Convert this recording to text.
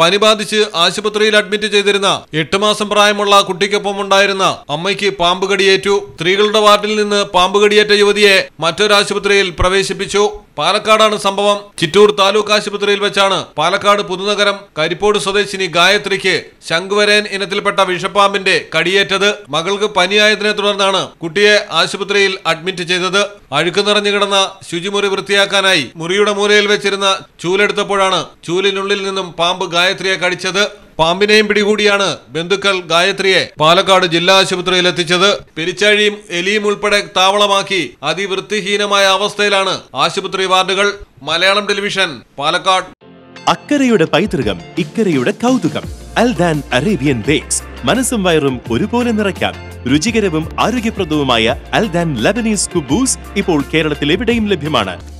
പനി ബാധിച്ച് ആശുപത്രിയിൽ അഡ്മിറ്റ് ചെയ്തിരുന്ന എട്ട് മാസം പ്രായമുള്ള കുട്ടിക്കൊപ്പം ഉണ്ടായിരുന്ന അമ്മയ്ക്ക് പാമ്പ് കടിയേറ്റു സ്ത്രീകളുടെ വാർഡിൽ നിന്ന് പാമ്പ് കടിയേറ്റ യുവതിയെ മറ്റൊരാശുപത്രിയിൽ പ്രവേശിപ്പിച്ചു. പാലക്കാടാണ് സംഭവം. ചിറ്റൂർ താലൂക്ക് ആശുപത്രിയിൽ വെച്ചാണ്. പാലക്കാട് പുതുനഗരം കരിപ്പോട് സ്വദേശിനി ഗായത്രിക്ക് ശംഖുവരേൻ ഇനത്തിൽപ്പെട്ട വിഷപ്പാമ്പിന്റെ കടിയേറ്റത്. മകൾക്ക് പനിയായതിനെ തുടർന്നാണ് കുട്ടിയെ ആശുപത്രിയിൽ അഡ്മിറ്റ് ചെയ്തത്. അഴുക്ക് നിറഞ്ഞു കിടന്ന ശുചിമുറി വൃത്തിയാക്കാനായി മുറിയുടെ മൂലയിൽ വെച്ചിരുന്ന ചൂലെടുത്തപ്പോഴാണ് ചൂലിനുള്ളിൽ നിന്നും പാമ്പ് ഗായത്രിയെ കടിച്ചത്. പാമ്പിനെയും പിടികൂടിയാണ് ബന്ധുക്കൾ ഗായത്രിയെ പാലക്കാട് ജില്ലാ ആശുപത്രിയിൽ എത്തിച്ചത്. പെരിച്ചാഴിയും എലിയും ഉൾപ്പെടെ താവളമാക്കി അതിവൃത്തിഹീനമായ അവസ്ഥയിലാണ് ആശുപത്രി വാർഡുകൾ. മലയാളം ടെലിവിഷൻ പാലക്കാട്. അക്കരയുടെ പൈതൃകം ഇക്കരയുടെ കൗതുകം. Aldan Arabian bakes. മനസ്സും വയറും ഒരുപോലെ നിറയ്ക്കാം. രുചികരവും ആരോഗ്യപ്രദവുമായ അൽദാൻ ലബനീസ് കുബൂസ് ഇപ്പോൾ കേരളത്തിൽ എവിടെയും ലഭ്യമാണ്.